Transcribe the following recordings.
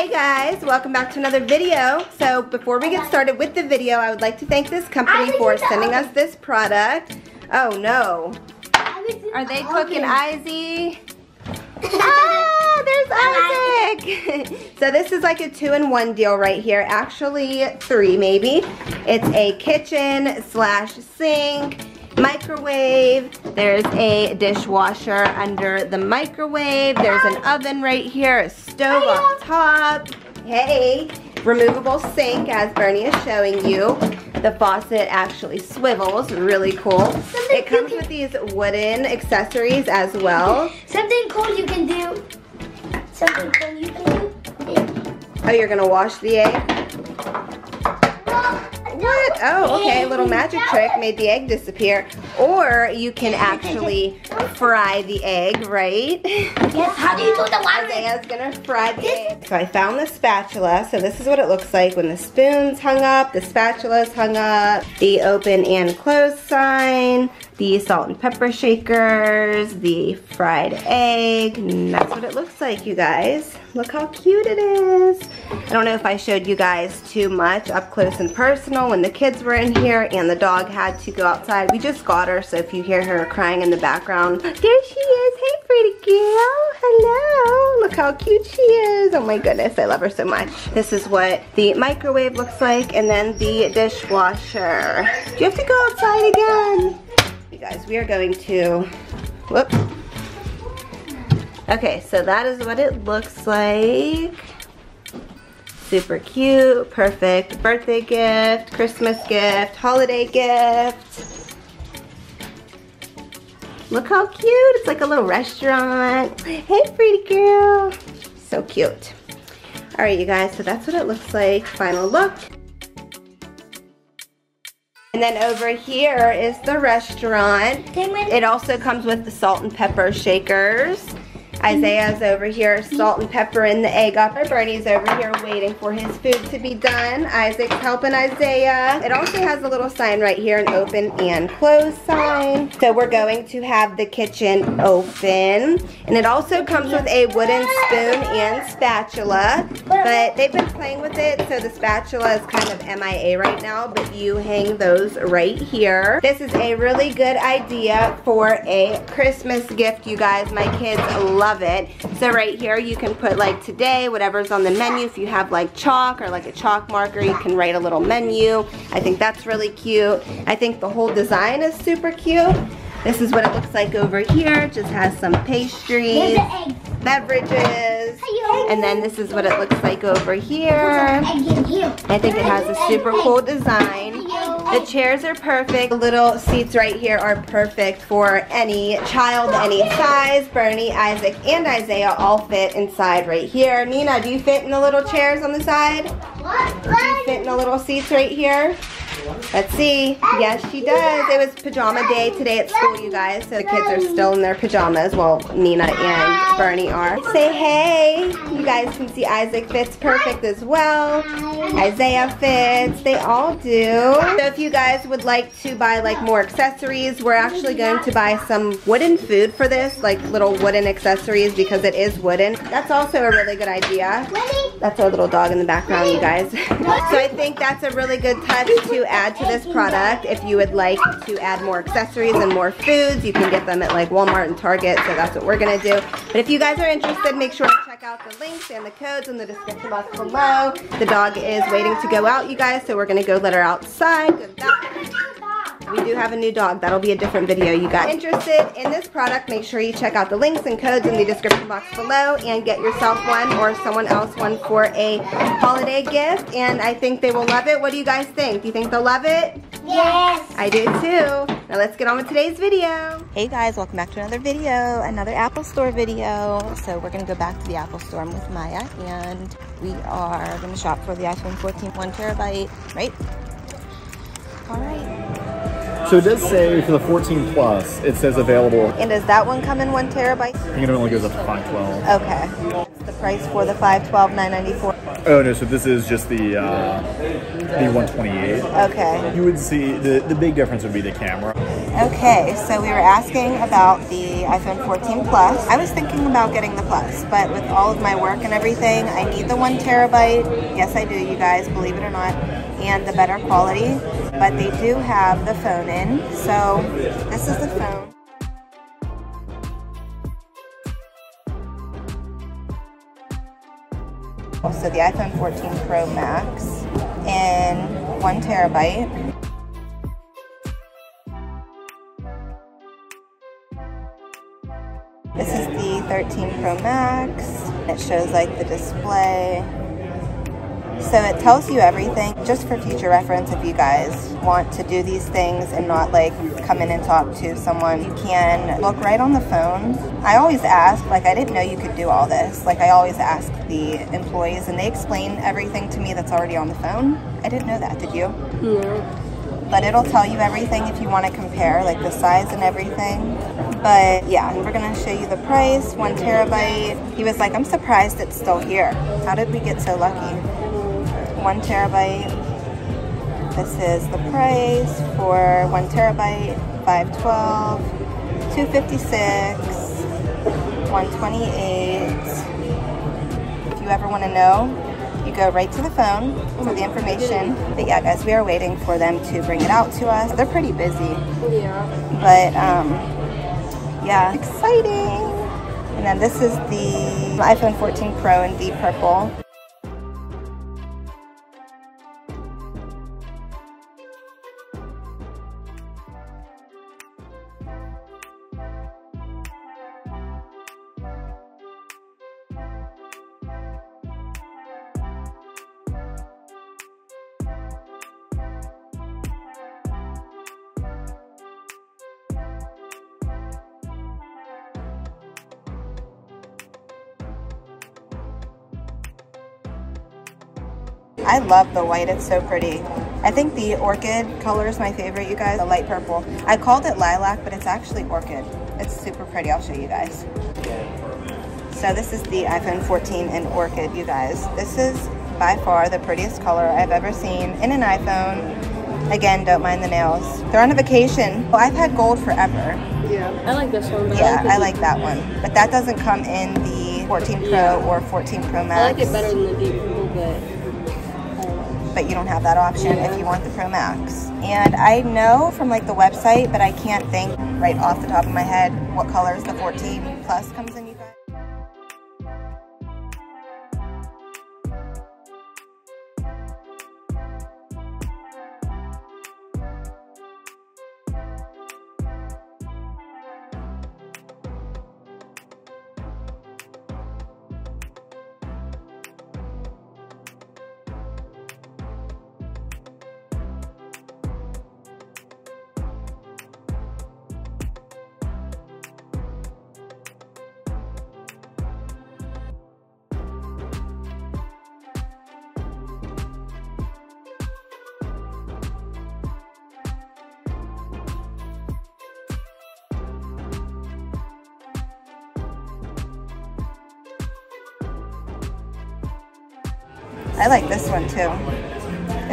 Hey guys, welcome back to another video. So before we get started with the video, I would like to thank this company for sending us this product. Oh no. Are they cooking Izzy? ah, there's Isaac. so this is like a two-in-one deal right here. Actually, three maybe. It's a kitchen slash sink microwave. There's a dishwasher under the microwave. There's an oven right here, a stove on top. Hey, removable sink as Bernie is showing you. The faucet actually swivels, really cool. Something it comes with these wooden accessories as well. Something cool you can do. Something cool you can do. Oh, you're gonna wash the egg? Oh, okay. A little magic trick made the egg disappear. Or you can actually fry the egg, right? Yes, how do you do the water? Isaiah's gonna fry the egg. So I found the spatula. So this is what it looks like when the spoon's hung up, the spatula's hung up, the open and close sign, the salt and pepper shakers, the fried egg, and that's what it looks like, you guys. Look how cute it is. I don't know if I showed you guys too much up close and personal when the kids were in here and the dog had to go outside. We just got her, so if you hear her crying in the background, there she is. Hey, pretty girl. Hello. Look how cute she is. Oh my goodness, I love her so much. This is what the microwave looks like and then the dishwasher. Do you have to go outside again? Guys, we are going to, whoop. Okay, so that is what it looks like. Super cute, perfect birthday gift, Christmas gift, holiday gift. Look how cute, it's like a little restaurant. Hey, pretty girl. So cute. All right, you guys, so that's what it looks like. Final look. And then over here is the restaurant. It also comes with the salt and pepper shakers. Isaiah's over here, salt and pepper in the egg up. Bernie's over here waiting for his food to be done. Isaac's helping Isaiah. It also has a little sign right here, an open and close sign. So we're going to have the kitchen open. And it also comes with a wooden spoon and spatula. But they've been playing with it, so the spatula is kind of MIA right now, but you hang those right here. This is a really good idea for a Christmas gift, you guys. My kids love love it. So right here you can put like today, whatever's on the menu. If you have like chalk or like a chalk marker, you can write a little menu. I think that's really cute. I think the whole design is super cute. This is what it looks like over here. Just has some pastries, beverages, and then this is what it looks like over here. I think it has a super cool design. The chairs are perfect. The little seats right here are perfect for any child, any size. Bernie, Isaac, and Isaiah all fit inside right here. Nina, do you fit in the little chairs on the side? Do you fit in the little seats right here? Let's see. Yes, she does. It was pajama day today at school, you guys. So the kids are still in their pajamas. Well, Nina and Bernie are. Say hey. You guys can see Isaac fits perfect as well. Isaiah fits. They all do. So if you guys would like to buy like more accessories, we're actually going to buy some wooden food for this, like little wooden accessories because it is wooden. That's also a really good idea. That's our little dog in the background, you guys. so I think that's a really good touch to add to this product. If you would like to add more accessories and more foods, you can get them at like Walmart and Target, so that's what we're gonna do. But if you guys are interested, make sure to check out the links and the codes in the description box below. The dog is waiting to go out, you guys, so we're gonna go let her outside. We do have a new dog. That'll be a different video, you guys. Interested in this product, make sure you check out the links and codes in the description box below and get yourself one or someone else one for a holiday gift. And I think they will love it. What do you guys think? Do you think they'll love it? Yes. I do too. Now let's get on with today's video. Hey guys, welcome back to another video, another Apple Store video. So we're gonna go back to the Apple Store with Mya and we are gonna shop for the iPhone 14 one terabyte, right? All right. So it does say for the 14 plus, it says available. And does that one come in one terabyte? I think it only goes up to 512. Okay. the price for the 512, 994. Oh no, so this is just the uh, the 128. Okay. You would see the the big difference would be the camera. Okay, so we were asking about the the iPhone 14 Plus. I was thinking about getting the Plus, but with all of my work and everything, I need the one terabyte. Yes, I do, you guys, believe it or not, and the better quality. But they do have the phone in, so this is the phone. Also the iPhone 14 Pro Max in one terabyte. This is the 13 Pro Max. It shows like the display. So it tells you everything just for future reference if you guys want to do these things and not like come in and talk to someone. You can look right on the phone. I always ask, like I didn't know you could do all this. Like I always ask the employees and they explain everything to me that's already on the phone. I didn't know that, did you? No. But it'll tell you everything if you want to compare, like the size and everything. But yeah, we're gonna show you the price, one terabyte. He was like, I'm surprised it's still here. How did we get so lucky? One terabyte. This is the price for one terabyte, 512, 256, 128. If you ever want to know, you go right to the phone for the information. But yeah, guys, we are waiting for them to bring it out to us. They're pretty busy, Yeah. but um, yeah, exciting. And then this is the iPhone 14 Pro in deep purple. I love the white, it's so pretty. I think the orchid color is my favorite, you guys, the light purple. I called it lilac, but it's actually orchid. It's super pretty, I'll show you guys. So this is the iPhone 14 in orchid, you guys. This is by far the prettiest color I've ever seen in an iPhone. Again, don't mind the nails. They're on a vacation. Well, I've had gold forever. Yeah. I like this one. Yeah, I I like, like that one. But that doesn't come in the 14 Pro Yeah. or 14 Pro Max. I like it better than the deep purple, but I don't know. But you don't have that option if you want the Pro Max. And I know from like the website, but I can't think right off the top of my head what colors the 14 Plus comes in, I like this one too.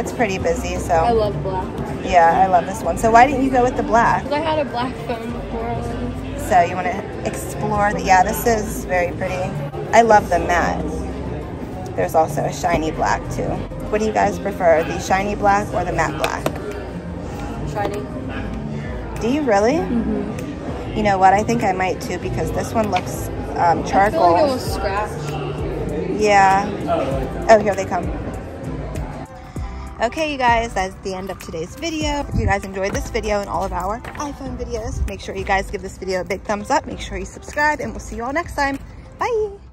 It's pretty busy, so. I love black. yeah, I love this one. So why didn't you go with the black? Because I had a black phone before. So you want to explore the, yeah, this is very pretty. I love the matte. There's also a shiny black too. What do you guys prefer, the shiny black or the matte black? Shiny. Do you really? Mm-hmm. You know what, I think I might too because this one looks um, I feel like it charcoal. was scratched. Yeah. Oh, here they come. Okay, you guys, that's the end of today's video. If you guys enjoyed this video and all of our iPhone videos, make sure you guys give this video a big thumbs up. Make sure you subscribe, and we'll see you all next time. Bye.